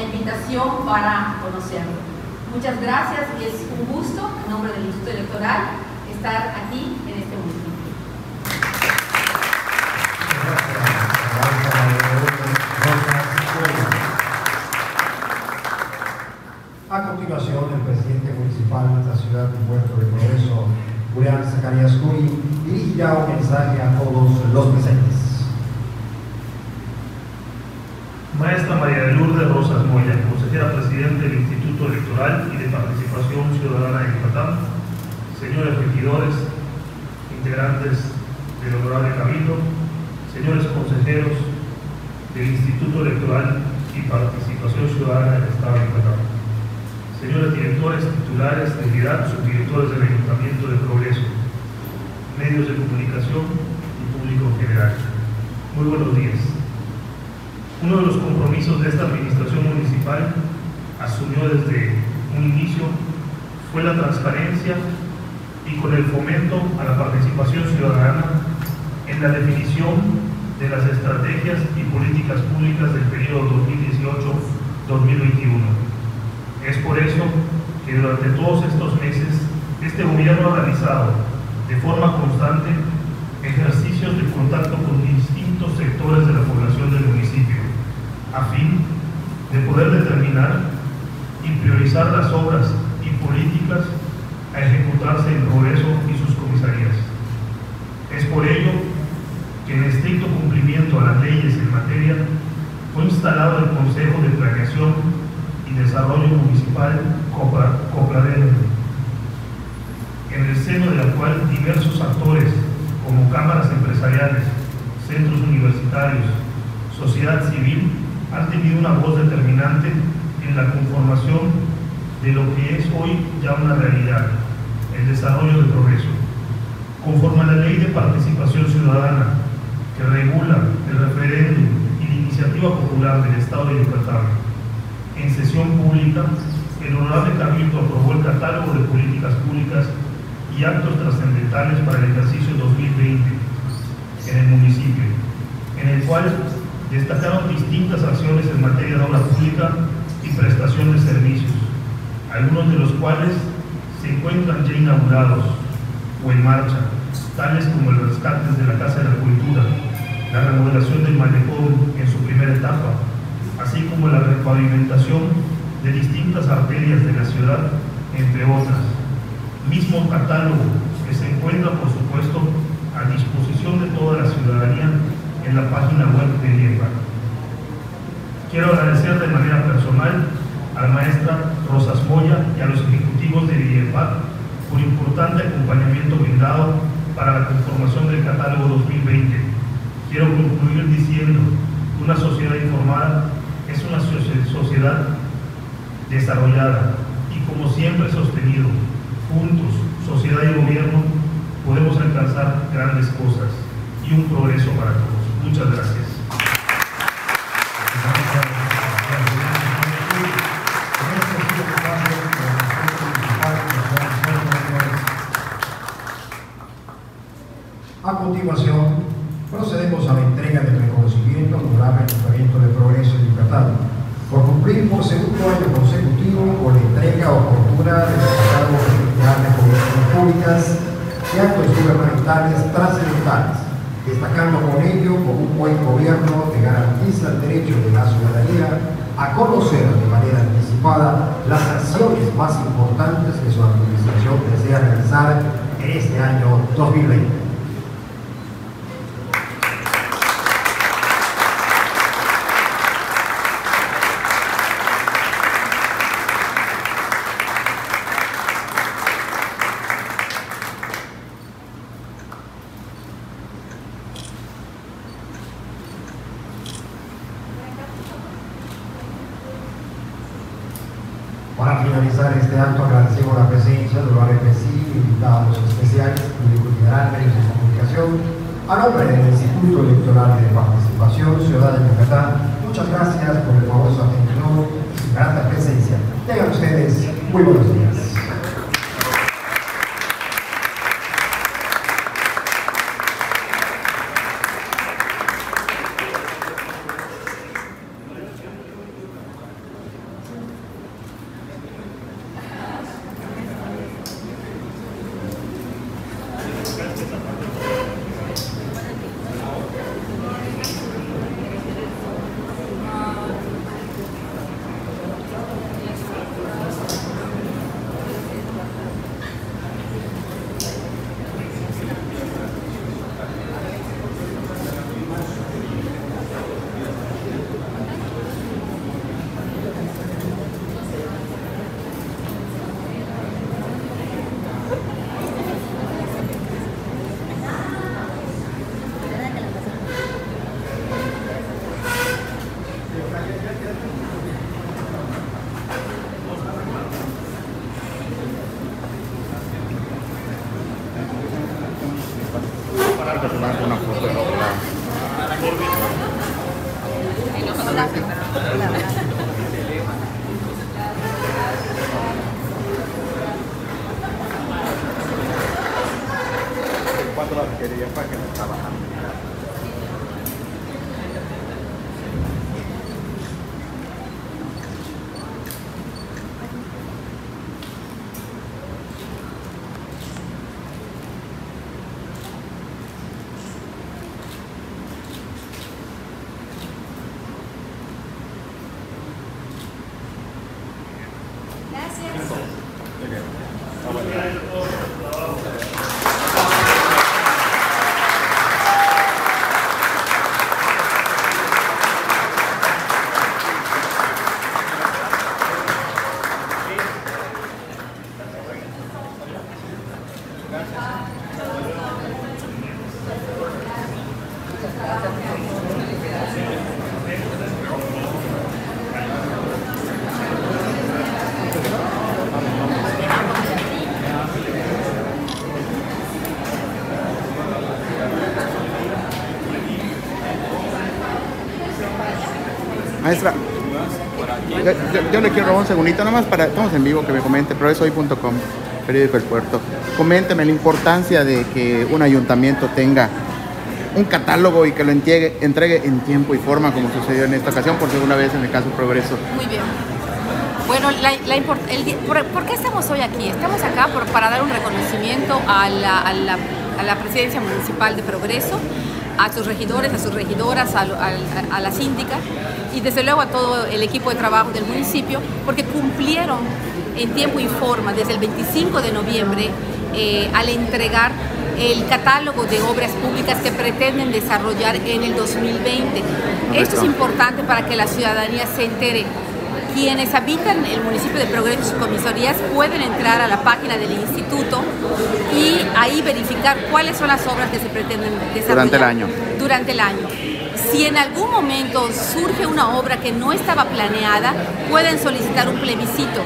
la invitación para conocerlo. Muchas gracias y es un gusto, en nombre del Instituto Electoral, estar aquí en este municipio. A continuación, el presidente municipal de la ciudad de Puerto de Progreso, Julián Zacarías Curi, dirigirá un mensaje a todos los presentes. Maestra María de Rosas Moya, consejera presidente del Instituto Electoral y de Participación Ciudadana de Yucatán, señores regidores, integrantes del Honorable Cabildo, señores consejeros del Instituto Electoral y Participación Ciudadana del Estado de Yucatán, señores directores, titulares de unidad, subdirectores del Ayuntamiento de Progreso, medios de comunicación y público en general. Muy buenos días. Uno de los compromisos de esta administración municipal asumió desde un inicio fue la transparencia y con el fomento a la participación ciudadana en la definición de las estrategias y políticas públicas del periodo 2018-2021. Es por eso que durante todos estos meses este gobierno ha realizado de forma constante ejercicios de contacto con distintos sectores de la población del municipio, a fin de poder determinar y priorizar las obras y políticas a ejecutarse en Progreso y sus comisarías. Es por ello que en estricto cumplimiento a las leyes en materia fue instalado el Consejo de Planeación y Desarrollo Municipal Copladero, en el seno de la cual diversos actores como cámaras empresariales, centros universitarios, sociedad civil han tenido una voz determinante en la conformación de lo que es hoy ya una realidad, el desarrollo del progreso. Conforme a la Ley de Participación Ciudadana, que regula el referéndum y la iniciativa popular del Estado de Yucatán, en sesión pública, el Honorable Cabildo aprobó el catálogo de políticas públicas y actos trascendentales para el ejercicio 2020 en el municipio, en el cual destacaron distintas acciones en materia de obra pública y prestación de servicios, algunos de los cuales se encuentran ya inaugurados o en marcha, tales como el rescate de la Casa de la Cultura, la remodelación del malecón en su primera etapa, así como la repavimentación de distintas arterias de la ciudad, entre otras. Mismo catálogo que se encuentra, por supuesto, a disposición de toda la ciudadanía en la página web de IEPA. Quiero agradecer de manera personal a la maestra Rosas Moya y a los ejecutivos de IEPA por importante acompañamiento brindado para la conformación del catálogo 2020. Quiero concluir diciendo una sociedad informada es una sociedad desarrollada y como siempre sostenido, juntos, sociedad y gobierno, podemos alcanzar grandes cosas y un progreso para todos. Muchas gracias. A continuación, procedemos a la entrega del reconocimiento al honorable Ayuntamiento de Progreso de Yucatán por cumplir por segundo año consecutivo con la entrega oportuna de los catálogos de políticas públicas y actos gubernamentales trascendentales, destacando con ello como un buen gobierno que garantiza el derecho de la ciudadanía a conocer de manera anticipada las acciones más importantes que su administración desea realizar en este año 2020. Para finalizar este acto agradecemos la presencia de los RPC, invitados especiales, público general, medios de comunicación, a nombre del Instituto Electoral de Participación Ciudadana de Yucatán, muchas gracias por el famoso atención y su presencia. Tengan ustedes muy buenos días. Cuatro horas para que no trabajando. Maestra, yo, le quiero robar un segundito nomás para, estamos en vivo, que me comente, progresohoy.com, periódico El Puerto. Coménteme la importancia de que un ayuntamiento tenga un catálogo y que lo entregue, en tiempo y forma, como sucedió en esta ocasión, por segunda vez en el caso Progreso. Muy bien. Bueno, la, por, qué estamos hoy aquí? Estamos acá para dar un reconocimiento la, la, a la presidencia municipal de Progreso, a sus regidores, a sus regidoras, a, a, la síndica y desde luego a todo el equipo de trabajo del municipio, porque cumplieron en tiempo y forma desde el 25 de noviembre eh, al entregar el catálogo de obras públicas que pretenden desarrollar en el 2020. Esto es importante para que la ciudadanía se entere quienes habitan el municipio de Progreso y sus comisarías pueden entrar a la página del instituto y ahí verificar cuáles son las obras que se pretenden desarrollar. Durante el año. Durante el año. Si en algún momento surge una obra que no estaba planeada, pueden solicitar un plebiscito.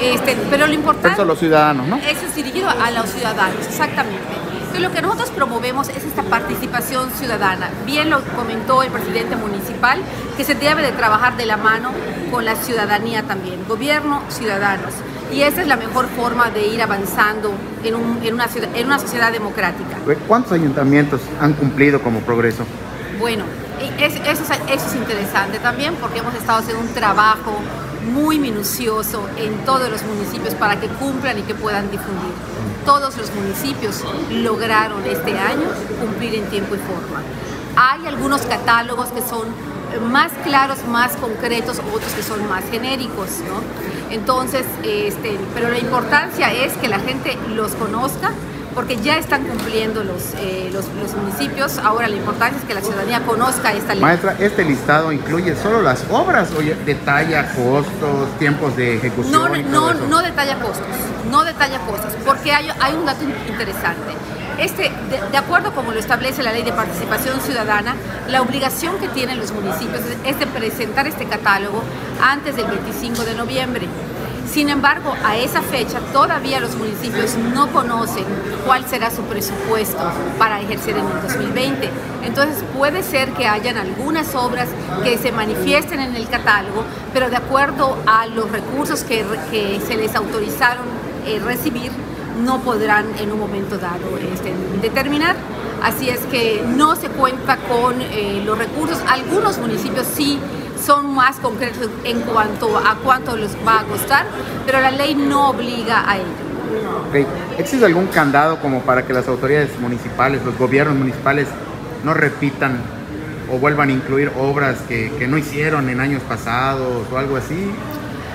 Este, pero lo importante... Eso a los ciudadanos, ¿no? Eso es dirigido a los ciudadanos, exactamente lo que nosotros promovemos es esta participación ciudadana. Bien lo comentó el presidente municipal, que se debe de trabajar de la mano con la ciudadanía también, gobierno, ciudadanos. Y esa es la mejor forma de ir avanzando en, una, ciudad, en una sociedad democrática. ¿Cuántos ayuntamientos han cumplido como progreso? Bueno, eso, eso es interesante también porque hemos estado haciendo un trabajo muy minucioso en todos los municipios para que cumplan y que puedan difundir todos los municipios lograron este año cumplir en tiempo y forma. Hay algunos catálogos que son más claros, más concretos, otros que son más genéricos, ¿no? Entonces, este, pero la importancia es que la gente los conozca, porque ya están cumpliendo los, eh, los, municipios. Ahora la importancia es que la ciudadanía conozca esta ley. Maestra, ¿este listado incluye solo las obras o detalla costos, tiempos de ejecución? No, no, no detalla costos, no detalla costos, porque hay, hay un dato interesante. Este, de, acuerdo como lo establece la ley de participación ciudadana, la obligación que tienen los municipios es de presentar este catálogo antes del 25 de noviembre. Sin embargo, a esa fecha todavía los municipios no conocen cuál será su presupuesto para ejercer en el 2020. Entonces puede ser que hayan algunas obras que se manifiesten en el catálogo, pero de acuerdo a los recursos que, se les autorizaron eh, recibir, no podrán en un momento dado este, determinar. Así es que no se cuenta con eh, los recursos. Algunos municipios sí son más concretos en cuanto a cuánto les va a costar, pero la ley no obliga a ello. ¿Existe algún candado como para que las autoridades municipales, los gobiernos municipales no repitan o vuelvan a incluir obras que, que no hicieron en años pasados o algo así?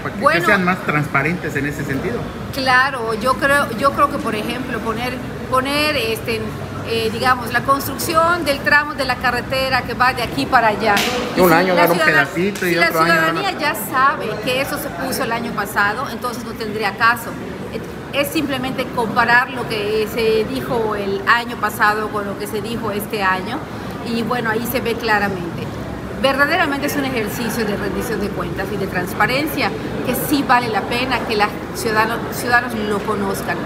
Para que, sean más transparentes en ese sentido. Claro, yo creo, yo creo que por ejemplo poner, poner este, eh, digamos, la construcción del tramo de la carretera que va de aquí para allá. un año un pedacito y si la ciudadanía ya sabe que eso se puso el año pasado, entonces no tendría caso. Es simplemente comparar lo que se dijo el año pasado con lo que se dijo este año y bueno, ahí se ve claramente. Verdaderamente es un ejercicio de rendición de cuentas y de transparencia que sí vale la pena que los ciudadanos, ciudadanos lo conozcan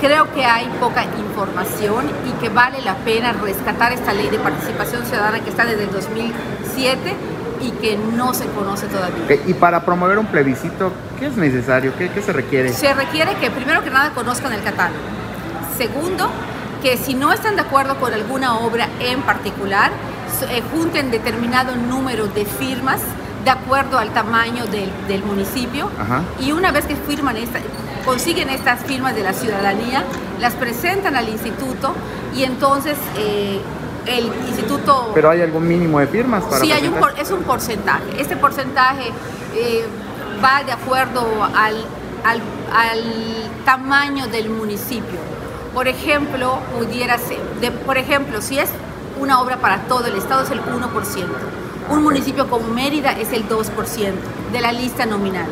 creo que hay poca información y que vale la pena rescatar esta ley de participación ciudadana que está desde el 2007 y que no se conoce todavía. Y para promover un plebiscito, ¿qué es necesario? ¿Qué, qué se requiere? Se requiere que primero que nada conozcan el catálogo. Segundo, que si no están de acuerdo con alguna obra en particular, eh, junten determinado número de firmas de acuerdo al tamaño del, del municipio. Ajá. Y una vez que firman esta, consiguen estas firmas de la ciudadanía, las presentan al instituto y entonces eh, el instituto... Pero hay algún mínimo de firmas para Sí, hay un, es un porcentaje. Este porcentaje eh, va de acuerdo al, al- al tamaño del municipio. Por ejemplo, pudiera ser, de- por ejemplo, si es una obra para todo el estado es el 1%. Un municipio como Mérida es el 2% de la lista nominal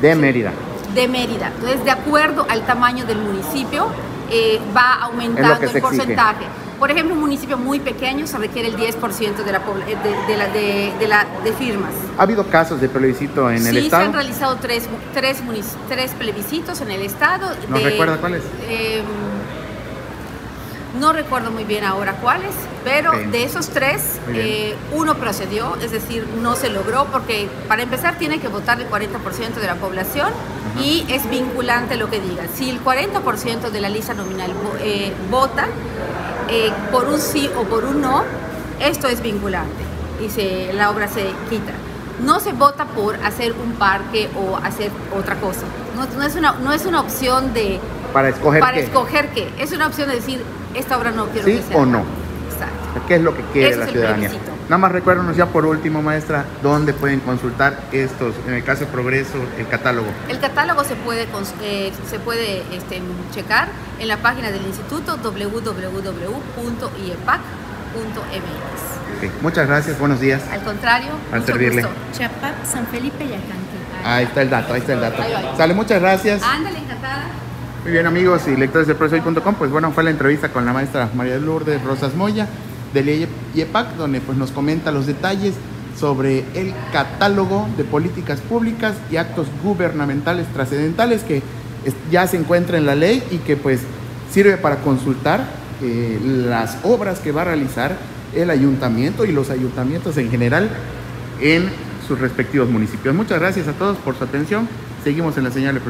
De Mérida. de Mérida. Entonces, de acuerdo al tamaño del municipio, eh, va aumentando el porcentaje. Por ejemplo, un municipio muy pequeño se requiere el 10% de, la, pobl- eh, de, de la- de- de la- de firmas. ¿Ha habido casos de plebiscito en el sí, se estado? han realizado tres, tres, tres plebiscitos en el estado. ¿Nos de- recuerda cuáles? eh, no recuerdo muy bien ahora cuáles, pero de esos tres, eh, uno procedió, es decir, no se logró porque para empezar tiene que votar el 40% de la población y es vinculante lo que diga. Si el 40% de la lista nominal eh, vota eh, por un sí o por un no, esto es vinculante y se, la obra se quita. No se vota por hacer un parque o hacer otra cosa. No, no es, una, no es una opción de Para escoger para qué. escoger qué. Es una opción de decir, esta obra no quiero ¿Sí que sea. o no? Exacto. ¿Qué es lo que quiere Ese la es el ciudadanía? plebiscito. Nada más recuérdanos ya por último, maestra, dónde pueden consultar estos, en el caso de Progreso, el catálogo. El catálogo se puede, eh, se puede este, checar en la página del instituto www.iepac.mx. Muchas gracias, buenos días. Al contrario, Al mucho servirle. gusto. San Felipe y. Ahí está el dato, ahí está el dato. Ahí. Sale, muchas gracias. Ándale, encantada. Muy bien amigos y lectores de Prosoy.com, pues bueno, fue la entrevista con la maestra María Lourdes Rosas Moya del IEPAC, donde pues nos comenta los detalles sobre el catálogo de políticas públicas y actos gubernamentales trascendentales que ya se encuentra en la ley y que pues sirve para consultar eh, las obras que va a realizar el ayuntamiento y los ayuntamientos en general en sus respectivos municipios. Muchas gracias a todos por su atención. Seguimos en la señal de.